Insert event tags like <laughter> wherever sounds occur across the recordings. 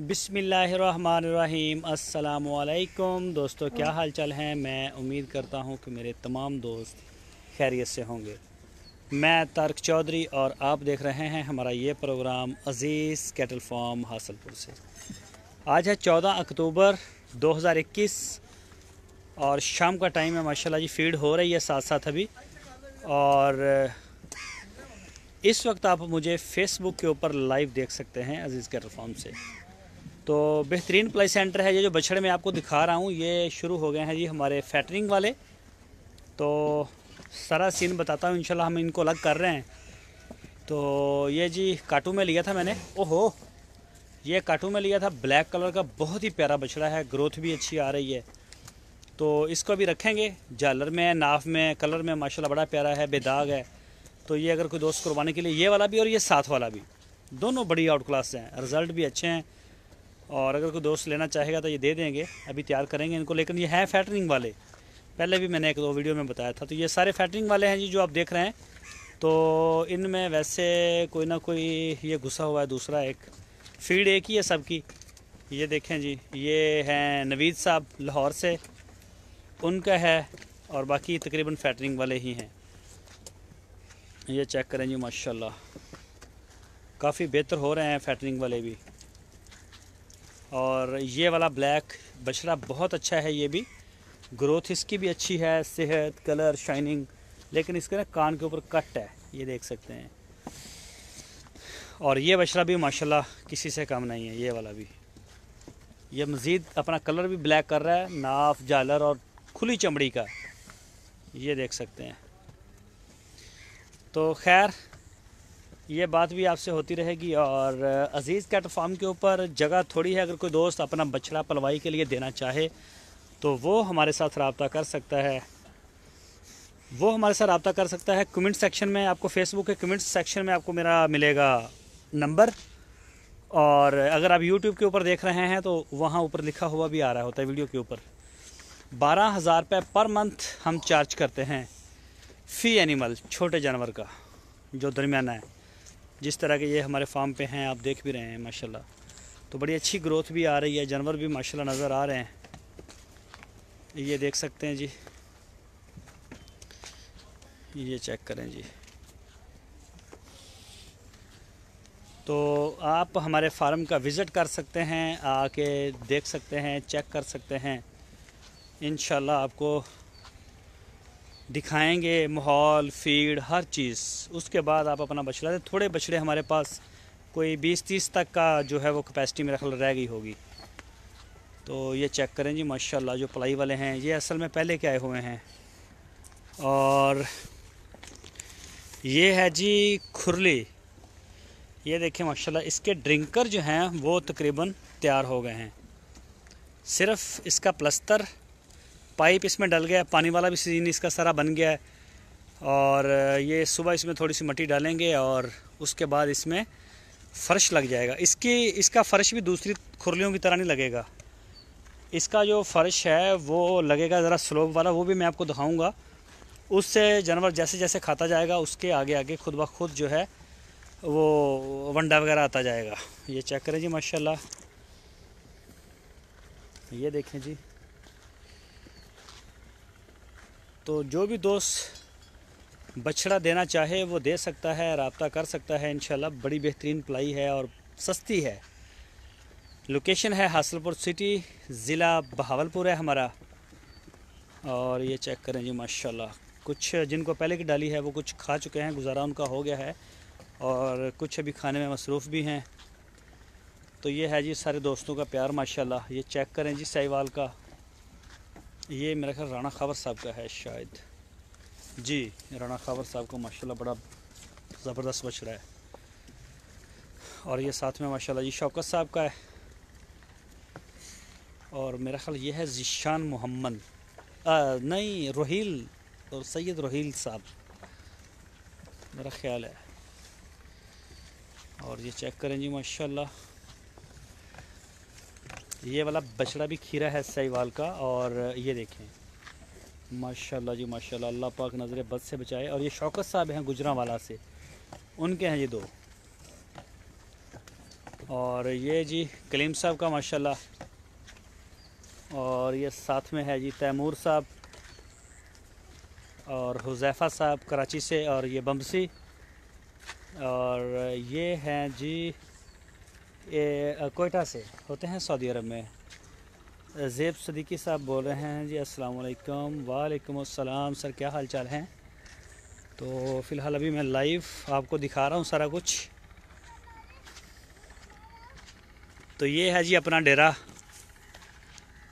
बिसमीम दोस्तों क्या हाल चाल है? मैं उम्मीद करता हूँ कि मेरे तमाम दोस्त खैरियत से होंगे। मैं तारक चौधरी और आप देख रहे हैं हमारा ये program Aziz cattle farm Hasalpur से। आज है 14 अक्टूबर 2021 और शाम का टाइम है माशाल्लाह जी फ़ीड हो रही है साथ साथ अभी। और इस वक्त आप मुझे फेसबुक के ऊपर लाइव देख सकते हैं अज़ीज़ कैटल फार्म से। तो बेहतरीन प्लाई सेंटर है ये जो बछड़े मैं आपको दिखा रहा हूँ, ये शुरू हो गए हैं जी हमारे फैटरिंग वाले। तो सारा सीन बताता हूँ, इंशाल्लाह हम इनको अलग कर रहे हैं। तो ये जी काटू में लिया था मैंने। ओहो, ये काटू में लिया था। ब्लैक कलर का बहुत ही प्यारा बछड़ा है, ग्रोथ भी अच्छी आ रही है। तो इसको भी रखेंगे। जालर में, नाफ में, कलर में माशाल्लाह बड़ा प्यारा है, बेदाग है। तो ये अगर कोई दोस्त करवाने के लिए ये वाला भी और ये साथ वाला भी। दोनों बड़ी आउट क्लास हैं, रिज़ल्ट भी अच्छे हैं। और अगर कोई दोस्त लेना चाहेगा तो ये दे देंगे। अभी तैयार करेंगे इनको, लेकिन ये हैं फैटरिंग वाले। पहले भी मैंने एक दो वीडियो में बताया था। तो ये सारे फैटरिंग वाले हैं जी, जो आप देख रहे हैं। तो इनमें वैसे कोई ना कोई ये घुसा हुआ है, दूसरा एक। फ़ीड एक ही है सबकी। ये देखें जी, ये हैं नवीद साहब लाहौर से। उनका है और बाकी तकरीबन फैटरिंग वाले ही हैं। ये चेक करें जी, माशाल्लाह। काफ़ी बेहतर हो रहे हैं फैटरिंग वाले भी। और ये वाला ब्लैक बछड़ा बहुत अच्छा है ये भी। ग्रोथ इसकी भी अच्छी है, सेहत कलर शाइनिंग लेकिन इसके ना कान के ऊपर कट है, ये देख सकते हैं। और ये बछड़ा भी माशाल्लाह किसी से कम नहीं है, ये वाला भी। ये मज़ीद अपना कलर भी ब्लैक कर रहा है, नाफ, जालर और खुली चमड़ी का। ये देख सकते हैं। तो खैर ये बात भी आपसे होती रहेगी और अज़ीज़ कैट फार्म के ऊपर जगह थोड़ी है, अगर कोई दोस्त अपना बछड़ा पलवाई के लिए देना चाहे तो वो हमारे साथ रबता कर सकता है। वो हमारे साथ रबता कर सकता है। कमेंट सेक्शन में आपको फेसबुक के कमेंट सेक्शन में आपको मेरा मिलेगा नंबर। और, अगर आप यूट्यूब के ऊपर देख रहे हैं तो वहाँ ऊपर लिखा हुआ भी आ रहा होता है वीडियो के ऊपर। बारह हज़ार रुपये पर मंथ हम चार्ज करते हैं। फ़ी एनिमल, छोटे जानवर का, जो दरमियाना है। जिस तरह के ये हमारे फार्म पे हैं, आप देख भी रहे हैं, माशाल्लाह। तो बड़ी अच्छी ग्रोथ भी आ रही है, जानवर भी माशाल्लाह नज़र आ रहे हैं। ये देख सकते हैं जी। ये चेक करें जी। तो आप हमारे फार्म का विज़िट कर सकते हैं, आके देख सकते हैं चेक कर सकते हैं। इन आपको दिखाएँगे माहौल, फ़ीड, हर चीज़। उसके बाद आप अपना बछड़ा दें। थोड़े बछड़े हमारे पास कोई बीस तीस तक का जो है वो कैपेसिटी मेरा ख्याल रह गई होगी। तो ये चेक करें जी, माशाल्लाह, जो पलाई वाले हैं, ये असल में पहले के आए हुए हैं। और ये है जी खुरली। ये देखें, माशाल्लाह, इसके ड्रिंकर जो हैं, वो तकरीबन तैयार हो गए हैं। सिर्फ़ इसका प्लस्तर पाइप इसमें डल गया, पानी वाला भी सीज़न इसका सारा बन गया है। और ये सुबह इसमें थोड़ी सी मट्टी डालेंगे और उसके बाद इसमें फ़र्श लग जाएगा। इसकी, इसका फ़र्श भी दूसरी खुरलियों की तरह नहीं लगेगा। इसका जो फ़र्श है, वो लगेगा ज़रा स्लोप वाला, वो भी मैं आपको दिखाऊँगा। उससे जानवर जैसे जैसे खाता जाएगा, उसके आगे आगे खुद ब खुद जो है, वो वंडा वगैरह आता जाएगा। ये चेक करें जी, माशाल्लाह। ये देखें जी। तो जो भी दोस्त बछड़ा देना चाहे, वो दे सकता है, रबता कर सकता है इन बड़ी बेहतरीन प्लाई है और सस्ती है। लोकेशन है हासलपुर सिटी ज़िला बहावलपुर है हमारा। और ये चेक करें जी, माशाल्लाह। कुछ जिनको पहले की डाली है, वो कुछ खा चुके हैं, गुजारा उनका हो गया है। और कुछ अभी खाने में मसरूफ़ भी हैं। तो ये है जी सारे दोस्तों का प्यार, माशाल्लाह। ये चेक करें जी साहिवाल का। ये मेरा ख्याल राना खावर साहब का है शायद। जी राना खावर साहब का माशाल्लाह बड़ा ज़बरदस्त बच रहा है। और ये साथ में माशाल्लाह जी शौकत साहब का है। और मेरा ख्याल ये है जिशान मोहम्मद। नहीं, रोहील और सैयद रोहील साहब। मेरा ख्याल है। और ये चेक करें जी, माशाल्लाह। ये वाला बछड़ा भी खीरा है सहीवाल का, और ये देखें। माशाल्लाह जी, माशाल्लाह, अल्लाह पाक नज़र बद से बचाए। और ये शौकत साहब हैं गुजरा वाला से। उनके हैं ये दो। और ये जी, कलीम साहब का, माशाल्लाह। और ये साथ में है जी तैमूर साहब, और हुजैफ़ा साहब, कराची से, और ये बम्बसी। और ये हैं जी ये कोयटा से होते हैं सऊदी अरब में। ज़ेब सदीकी साहब बोल रहे हैं, जी, अस्सलाम वालेकुम वालेकुम अस्सलाम, सर, क्या हाल चाल हैं? तो फ़िलहाल अभी मैं लाइव आपको दिखा रहा हूँ सारा कुछ। तो ये है जी अपना डेरा।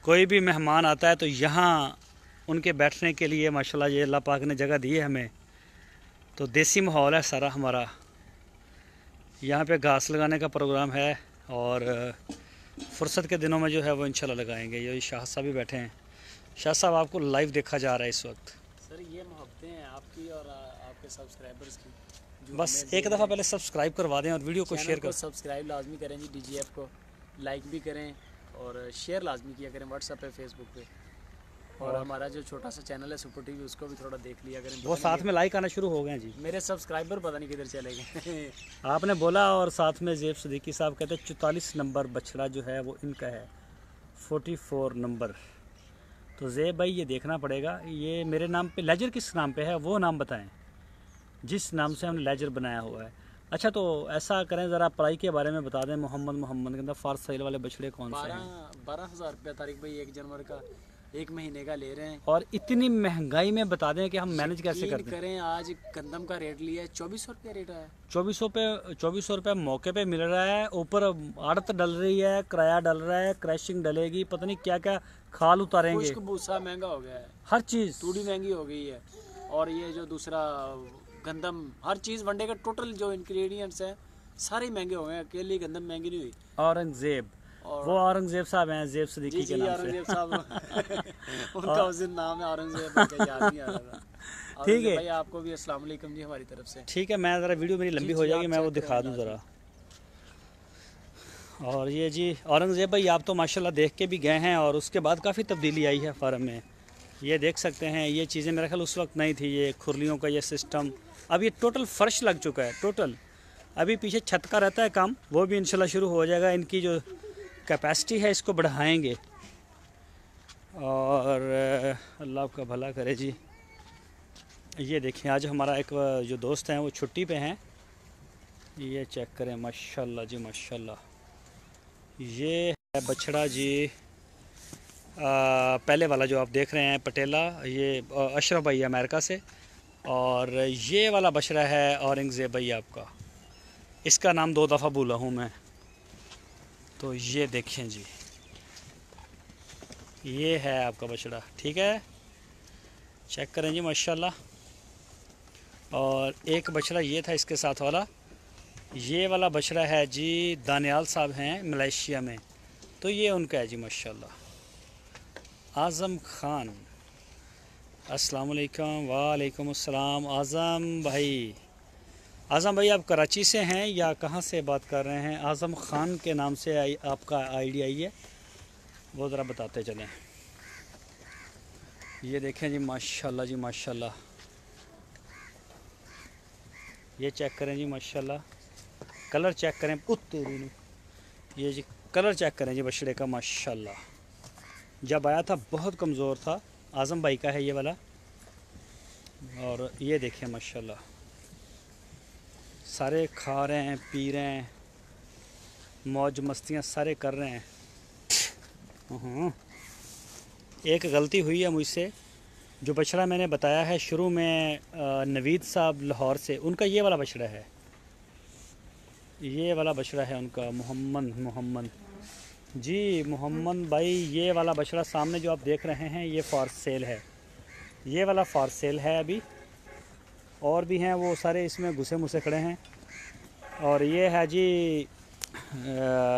कोई भी मेहमान आता है तो यहाँ उनके बैठने के लिए, माशाल्लाह, ये अल्लाह पाक ने जगह दी है हमें। तो देसी माहौल है सारा हमारा। यहाँ पे घास लगाने का प्रोग्राम है और फुर्सत के दिनों में जो है वो इंशाल्लाह लगाएँगे। ये शाह साहब भी बैठे हैं। शाह साहब आपको लाइव देखा जा रहा है इस वक्त। सर ये मोहब्बतें हैं आपकी और आपके सब्सक्राइबर्स की बस एक दफ़ा पहले सब्सक्राइब करवा दें और वीडियो को शेयर कर। सब्सक्राइब लाजमी करें जी डी को लाइक भी करें और शेयर लाजमी किया करें व्हाट्सएप पे फेसबुक पे। और हमारा जो छोटा सा चैनल है सुपर टीवी उसको भी थोड़ा देख लिया करें। वो साथ में लाइक आना शुरू हो गए जी। मेरे सब्सक्राइबर पता नहीं किधर चले गए। <laughs> आपने बोला और साथ में जेब सदीकी साहब कहते हैं चौतालीस नंबर बछड़ा जो है वो इनका है। Forty four number. तो जेब भाई ये देखना पड़ेगा। ये मेरे नाम पे लेजर किस नाम पे है? वो नाम बताएँ। जिस नाम से हमने लेजर बनाया हुआ है। अच्छा तो ऐसा करें ज़रा पढ़ाई के बारे में बता दें। मोहम्मद मोहम्मद के अंदर फारस सहील वाले बछड़े कौन से हैं? बारह हज़ार रुपया तारीख भाई एक जनवरी का। एक महीने का ले रहे हैं। और इतनी महँगाई में बता दें कि हम मैनेज कैसे करते करें आज गंदम का रेट लिया है चौबीस सौ रुपया रेट है। चौबीस सौ पे चौबीस सौ रुपये मौके पे मिल रहा है ऊपर आड़त डल रही है किराया डल रहा है क्रैशिंग डलेगी पता नहीं क्या क्या खाल उतारेंगे। भूसा महँगा हो गया है। हर चीज़। तूड़ी महँगी हो गई है। और ये जो दूसरा गंदम हर चीज़ वनडे का टोटल जो इंग्रेडिएंट्स है सारे महँगे हो गए अकेली गंदम महँगी नहीं हुई। औरंगज़ेब वो औरंगज़ेब साहब हैं जेब सदीकी के नाम औरंगज़ेब साहब। <laughs> उनका उस दिन नाम है औरंगज़ेब याद नहीं आ रहा <laughs> ठीक है। भाई आपको भी अस्सलाम वालेकुम जी हमारी तरफ़ से। ठीक है मैं ज़रा वीडियो मेरी लंबी हो जाएगी मैं वो दिखा दूँ ज़रा। और ये जी औरंगज़ेब भाई आप तो माशाल्लाह देख के भी गए हैं और उसके बाद काफ़ी तब्दीली आई है फार्म में। ये देख सकते हैं ये चीज़ें मेरा ख्याल उस वक्त नहीं थी ये खुरलियों का ये सिस्टम अब ये टोटल फर्श लग चुका है टोटल अभी पीछे छत का रहता है काम वो भी इंशाल्लाह शुरू हो जाएगा इनकी जो कैपेसिटी है इसको बढ़ाएँगे। और अल्लाह आपका भला करे जी। ये देखें आज हमारा एक जो दोस्त हैं वो छुट्टी पे हैं। ये चेक करें माशाल्लाह जी माशाल्लाह। ये है बछड़ा जी आ, पहले वाला जो आप देख रहे हैं पटेला ये अशरफ भाई अमेरिका से। और ये वाला बछड़ा है औरंगज़ेब भाई आपका। इसका नाम दो दफ़ा भूला हूँ मैं। तो ये देखें जी। ये है आपका बछड़ा, ठीक है? चेक करें जी, माशाल्लाह। और एक बछड़ा ये था इसके साथ वाला। ये वाला बछड़ा है जी, दानियाल साहब हैं मलेशिया में। तो ये उनका है जी, माशाल्लाह। आज़म ख़ान। अस्सलाम वालेकुम वालेकुम अस्सलाम। आज़म भाई। आज़म भाई, आप कराची से हैं या कहाँ से बात कर रहे हैं? आज़म ख़ान के नाम से आपका आई है। वो ज़रा बताते चलें। ये देखें जी, माशाल्लाह जी, माशाल्लाह। ये चेक करें जी, माशाल्लाह। कलर चेक करें। तेरी ये जी, कलर चेक करें जी, बछड़े का, माशाल्लाह। जब आया था, बहुत कमज़ोर था। आज़म भाई का है ये वाला। और ये देखें, माशाल्लाह। सारे खा रहे हैं, पी रहे हैं, मौज मस्तियाँ सारे कर रहे हैं। हम्म। एक गलती हुई है मुझसे, जो बछड़ा मैंने बताया है शुरू में नवीद साहब लाहौर से, उनका ये वाला बछड़ा है। ये वाला बछड़ा है उनका मोहम्मद मोहम्मद जी मोहम्मद भाई, ये वाला बछड़ा सामने जो आप देख रहे हैं, ये फॉर सेल है। ये वाला फॉर सेल है अभी। और भी हैं, वो सारे इसमें घुसे मुसे खड़े हैं। और ये है जी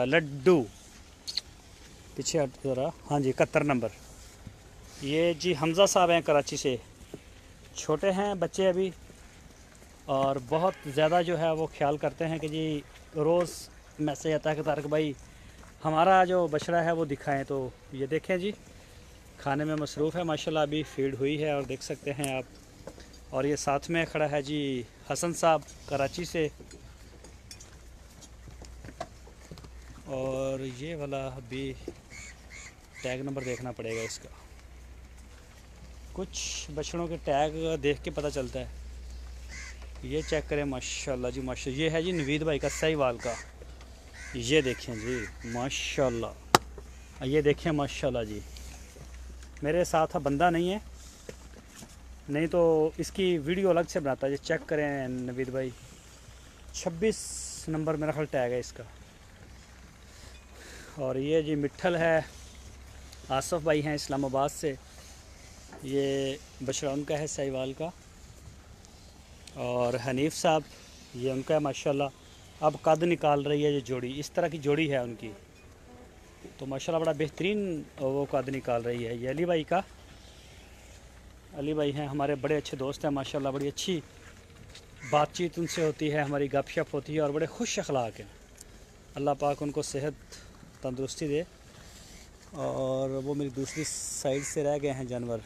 लड्डू। पीछे हट ज़रा। हाँ जी, इकहत्तर नंबर। ये जी हमज़ा साहब हैं कराची से। छोटे हैं बच्चे अभी। और बहुत ज़्यादा जो है वो ख्याल करते हैं कि जी रोज़ मैसेज आता है कि तारक भाई, हमारा जो बछड़ा है वो दिखाएँ। तो ये देखें जी, खाने में मसरूफ़ है, माशाल्लाह अभी फ़ीड हुई है और देख सकते हैं आप। और ये साथ में खड़ा है जी हसन साहब कराची से। और ये वाला भी टैग नंबर देखना पड़ेगा इसका। कुछ बछड़ों के टैग देख के पता चलता है। ये चेक करें, माशाल्लाह जी माशा ये है जी नवीद भाई का सही वाल का। ये देखें जी, माशाल्लाह। ये देखें, माशाल्लाह जी। मेरे साथ बंदा नहीं है। नहीं तो इसकी वीडियो अलग से बनाता है चेक करें नवीद भाई। 26 नंबर मेरा ख्याल टैग है इसका। और ये जी मिठल है, आसफ़ भाई हैं इस्लामाबाद से। ये बछड़ा उनका है सहीवाल का। और हनीफ साहब, ये उनका है माशाल्लाह। अब कद निकाल रही है ये जोड़ी, इस तरह की जोड़ी है उनकी। तो माशाल्लाह बड़ा बेहतरीन वो कद निकाल रही है, ये अली भाई का। अली भाई हैं हमारे बड़े अच्छे दोस्त हैं माशाल्लाह बड़ी अच्छी बातचीत उनसे होती है हमारी गपशप होती है और बड़े खुश अखलाक हैं। अल्लाह पाक उनको सेहत तंदुरुस्ती दे और वो मेरी दूसरी साइड से रह गए हैं जानवर।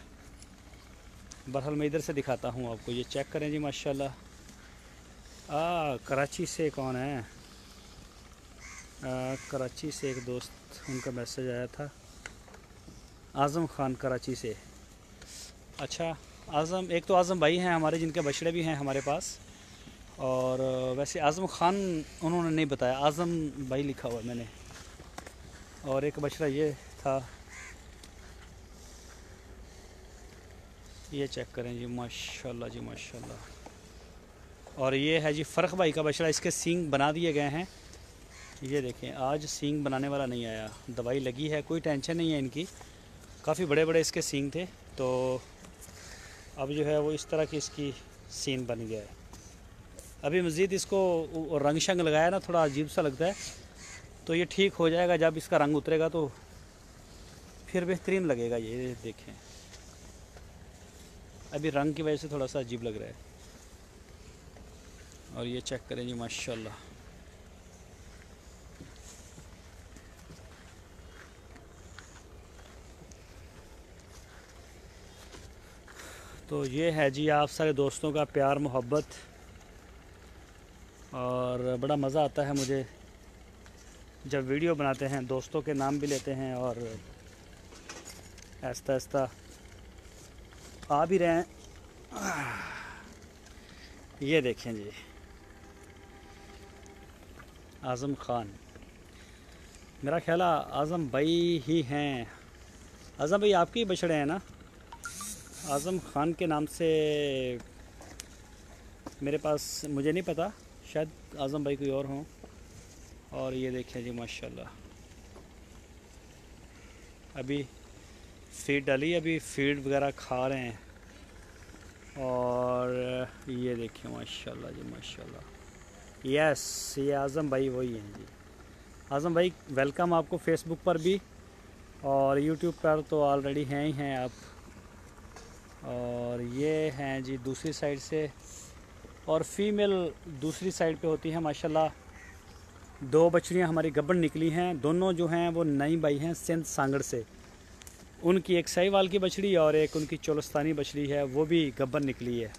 बहरहाल मैं इधर से दिखाता हूँ आपको ये चेक करें जी माशाल्लाह। आ कराची से कौन है? आ, कराची से एक दोस्त उनका मैसेज आया था। आज़म ख़ान कराची से। अच्छा आज़म, एक तो आज़म भाई हैं हमारे, जिनके बछड़े भी हैं हमारे पास। और वैसे आज़म ख़ान उन्होंने नहीं बताया, आज़म भाई लिखा हुआ मैंने। और एक बछड़ा ये था। ये चेक करें जी, माशाल्लाह जी, माशाल्लाह। और ये है जी फ़र्क भाई का बछड़ा, इसके सींग बना दिए गए हैं। ये देखें, आज सींग बनाने वाला नहीं आया। दवाई लगी है, कोई टेंशन नहीं है इनकी। काफ़ी बड़े बड़े इसके सींग थे तो अब जो है वो इस तरह की इसकी सीन बन गया है। अभी मज़ीद इसको रंग शंग लगाया ना, थोड़ा अजीब सा लगता है। तो ये ठीक हो जाएगा जब इसका रंग उतरेगा तो फिर बेहतरीन लगेगा ये देखें। अभी रंग की वजह से थोड़ा सा अजीब लग रहा है। और ये चेक करें जी, माशाल्लाह। तो ये है जी आप सारे दोस्तों का प्यार, मोहब्बत। और बड़ा मज़ा आता है मुझे जब वीडियो बनाते हैं, दोस्तों के नाम भी लेते हैं और ऐसा ऐसा आ भी रहे हैं। ये देखें जी। आज़म ख़ान। मेरा ख्याल आज़म भाई ही हैं। आज़म भाई आपके ही बछड़े हैं ना? आज़म ख़ान के नाम से मेरे पास, मुझे नहीं पता, शायद आज़म भाई कोई और हों। और ये देखें जी, माशाल्लाह। अभी फ़ीड डाली, अभी फ़ीड वगैरह खा रहे हैं। और ये देखें, माशाल्लाह जी, माशाल्लाह। यस ये आज़म भाई वही हैं जी। आज़म भाई वेलकम आपको फेसबुक पर भी। और यूट्यूब पर तो ऑलरेडी हैं ही हैं आप। और ये हैं जी दूसरी साइड से। और फीमेल दूसरी साइड पे होती है माशाल्लाह। दो बछड़ियाँ हमारी गब्बन निकली हैं। दोनों जो हैं वो नई बाई हैं सिंध सांगड़ से। उनकी एक सहीवाल की बछड़ी और एक उनकी चोलस्तानी बछड़ी है वो भी गब्बन निकली है।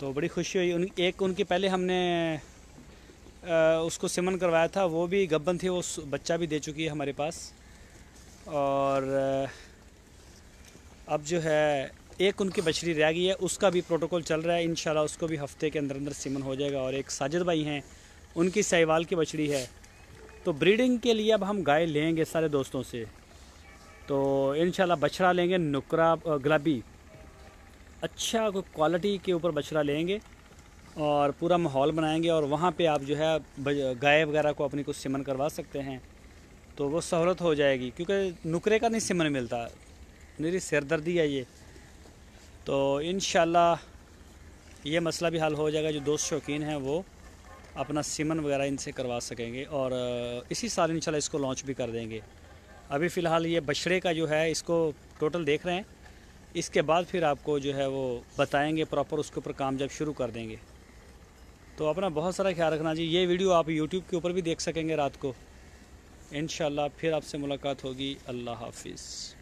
तो बड़ी खुशी हुई। उन एक उनकी पहले हमने आ, उसको सिमन करवाया था वो भी गब्बन थी वो बच्चा भी दे चुकी है हमारे पास। और अब जो है, एक उनकी बछड़ी रह गई है, उसका भी प्रोटोकॉल चल रहा है। इन उसको भी हफ़्ते के अंदर अंदर सिमन हो जाएगा और एक साजिद भाई हैं, उनकी सहवाल की बछड़ी है। तो ब्रीडिंग के लिए अब हम गाय लेंगे सारे दोस्तों से। तो इन बछड़ा लेंगे नुकरा गुलाबी। अच्छा क्वालिटी के ऊपर बछड़ा लेंगे और पूरा माहौल बनाएँगे और वहाँ पे आप जो है गाय वगैरह को अपनी कुछ सिमन करवा सकते हैं। तो वो सहूलत हो जाएगी, क्योंकि नुकरे का नहीं सिमन मिलता। मेरी सिरदर्दी है ये। तो इन ये मसला भी हल हो जाएगा, जो दोस्त शौकीन हैं वो अपना सिमन वगैरह इनसे करवा सकेंगे और इसी साल इंशाल्लाह इसको लॉन्च भी कर देंगे। अभी फ़िलहाल ये बछड़े का जो है, इसको टोटल देख रहे हैं। इसके बाद फिर आपको जो है वो बताएँगे प्रॉपर उसके ऊपर काम जब शुरू कर देंगे। तो अपना बहुत सारा ख्याल रखना जी। ये वीडियो आप यूट्यूब के ऊपर भी देख सकेंगे रात को। इन फिर आपसे मुलाकात होगी। अल्लाह हाफिज़।